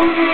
Oh,